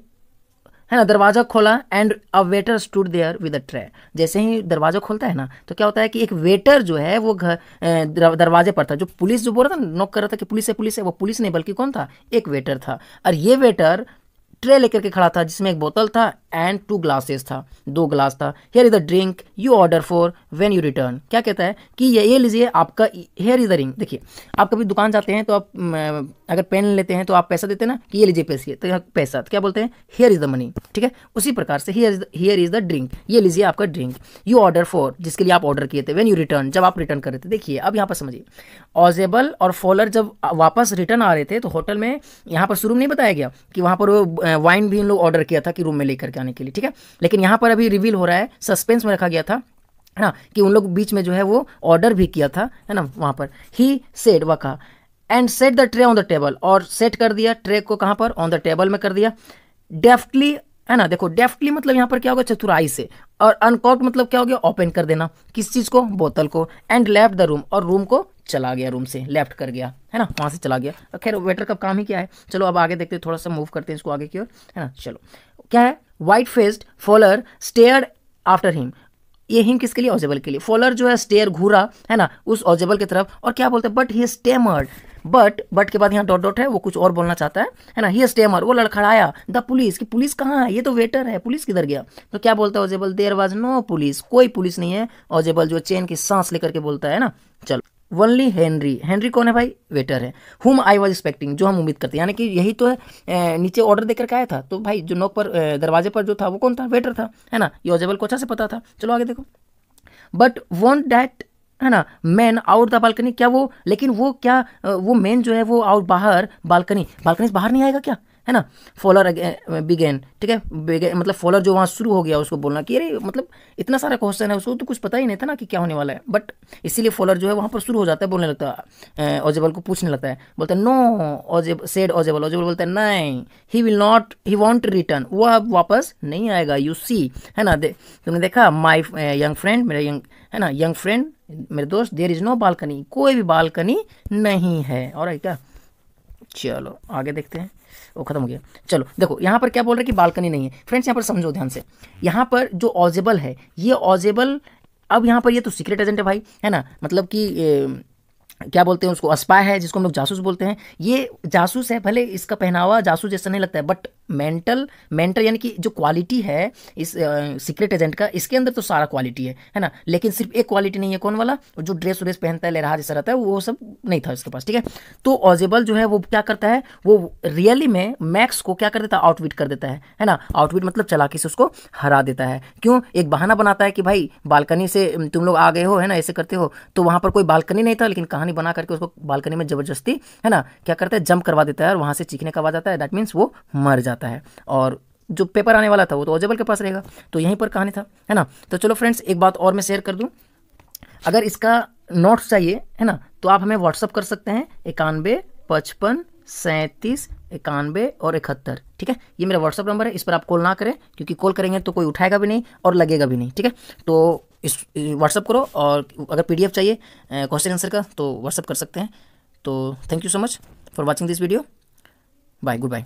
है ना, दरवाज़ा खोला and a waiter stood there with a tray जैसे ही दरवाज़ा खोलता है ना तो क्या होता है कि एक वेटर जो है, वो घर दरवाजे पर था। जो पुलिस जो बोल रहा था नॉक कर रहा था कि पुलिस है पुलिस है, वो पुलिस नहीं, बल्कि कौन था? एक वेटर था। और ये वेटर ट्रे लेकर के खड़ा था, जिसमें एक बोतल था एंड टू ग्लासेस था, दो ग्लास था। Here is the drink you order for when you return क्या कहता है कि ये ये लीजिए आपका हेयर इज़ द रिंग देखिए, आप कभी दुकान जाते हैं तो आप अगर पेन लेते हैं तो आप पैसा देते हैं ना, कि ये लीजिए पैसे तो पैसा। तो क्या बोलते हैं? हेयर इज़ द मनी ठीक है? उसी प्रकार से here here is the drink ये लीजिए आपका ड्रिंक यू ऑर्डर फॉर जिसके लिए आप ऑर्डर किए थे व्हेन यू रिटर्न जब आप रिटर्न कर रहे थे। देखिए, अब यहाँ पर समझिए। ऑजेबल और फॉलर जब वापस रिटर्न आ रहे थे तो होटल में यहाँ पर शुरू नहीं बताया गया कि वहाँ पर वाइन भी इन लोग ऑर्डर किया था कि रूम में लेकर के आने के लिए, ठीक है? लेकिन यहाँ पर अभी रिवील हो रहा है सस्पेंस में रखा गया था, है ना, कि उन लोग बीच में जो है वो ऑर्डर भी किया था, है ना, वहाँ पर। ही सेड वह and set the tray on the table और सेट कर दिया ट्रे को कहाँ पर? ऑन द टेबल में कर दिया। डेफ्टली है ना, देखो डेफ्टली मतलब यहाँ पर क्या होगा चतुराई से। और अनकॉट मतलब क्या हो गया? ओपन कर देना, किस चीज़ को? बोतल को। एंड लेफ़्ट द रूम और रूम को चला गया रूम से लेफ़्ट कर गया, है ना, वहाँ से चला गया। खैर वेटर का काम ही क्या है? चलो, अब आगे देखते हैं, थोड़ा सा मूव करते हैं इसको आगे की ओर, है ना, चलो। क्या है? White faced Fowler stare after him ये हिम किसके लिए? ऑजेबल के लिए। फॉलर जो है स्टेयर घूरा, है ना? उस ऑजेबल की तरफ़। और क्या बोलते हैं? But he stammered but but के बाद यहाँ डॉट डॉट है, वो कुछ और बोलना चाहता है है ना? ही स्टेमर वो लड़खड़ाया द पुलिस की पुलिस कहाँ है? ये तो वेटर है पुलिस किधर गया? तो क्या बोलता है Ausable there was no police कोई पुलिस नहीं है. ऑजेबल जो चेन की सांस लेकर के बोलता है ना? चलो। वनली हेनरी हेनरी कौन है भाई? वेटर है। हुम आई वॉज़ एक्सपेक्टिंग जो हम उम्मीद करते हैं। यानी कि यही तो है नीचे ऑर्डर देकर के आया था। तो भाई, जो नोक पर दरवाजे पर जो था, वो कौन था? वेटर था, है ना? ये ऑजेबल को अच्छा से पता था। चलो आगे देखो। बट वॉन्ट डैट है ना मैन आउट द बालकनी क्या वो, लेकिन वो क्या वो मैन जो है, वो आउट बाहर बालकनी बालकनी से बाहर नहीं आएगा क्या? है ना? फॉलोअर बिगेन ठीक है? मतलब फॉलर जो वहाँ शुरू हो गया उसको बोलना कि अरे मतलब इतना सारा क्वेश्चन है उसको तो कुछ पता ही नहीं था ना कि क्या होने वाला है। बट इसीलिए फॉलर जो है वहाँ पर शुरू हो जाता है बोलने लगता है ओजेबल को पूछने लगता है। बोलता है नो ओजेब सेड ओजेबल ओजेबल बोलता है नहीं he will not he won't return वो अब वापस नहीं आएगा यू सी है ना? दे, तुमने देखा माई यंग फ्रेंड मेरा यंग है ना? यंग फ्रेंड मेरे दोस्त देर इज़ नो बालकनी कोई भी बालकनी नहीं है। और क्या? चलो आगे देखते हैं। वो खत्म हो गया। चलो, देखो, यहाँ पर क्या बोल रहे हैं कि बालकनी नहीं है। फ्रेंड्स यहाँ पर समझो ध्यान से। यहाँ पर जो ऑजेबल है, ये ऑजेबल अब यहाँ पर ये तो सीक्रेट एजेंट है भाई, है ना? मतलब कि क्या बोलते हैं उसको? अस्पाय है, जिसको हम लोग जासूस बोलते हैं। ये जासूस है, भले इसका पहनावा जासूस जैसा नहीं लगता है बट मेंटल मेंटल यानी कि जो क्वालिटी है, इस सीक्रेट एजेंट का, इसके अंदर तो सारा क्वालिटी है है ना? लेकिन सिर्फ़ एक क्वालिटी नहीं है, कौन वाला? जो ड्रेस व्रेस पहनता है लहरा जैसा रहता है, वो सब नहीं था इसके पास, ठीक है? तो ऑजेबल जो है, वो क्या करता है? वो रियली में मैक्स को क्या कर देता है? आउटविट कर देता है है ना? आउटविट मतलब चलाकी से उसको हरा देता है। क्यों? एक बहाना बनाता है कि भाई, बालकनी से तुम लोग आ गए हो, है ना? ऐसे करते हो। तो वहाँ पर कोई बालकनी नहीं था, लेकिन कहानी बना करके उसको बालकनी में ज़बरदस्ती, है ना? क्या करता है? जंप करवा देता है और वहाँ से चीखने का आवाज़ आता है। दैट मीन्स वो मर जाता है। और जो पेपर आने वाला था, वो तो ओजेबल के पास रहेगा। तो यहीं पर कहानी था, है ना? तो चलो फ्रेंड्स एक बात और मैं शेयर कर दूँ। अगर इसका नोट्स चाहिए, है ना तो आप हमें व्हाट्सअप कर सकते हैं, इक्यानवे, पचपन, सैंतीस, इक्यानवे और इकहत्तर, ठीक है? ये मेरा व्हाट्सअप नंबर है, इस पर आप कॉल ना करें, क्योंकि कॉल करेंगे तो कोई उठाएगा भी नहीं और लगेगा भी नहीं, ठीक है? तो इस व्हाट्सअप करो और अगर पीडीएफ चाहिए क्वेश्चन आंसर का तो व्हाट्सअप कर सकते हैं। तो thank you so much for watching this video bye good bye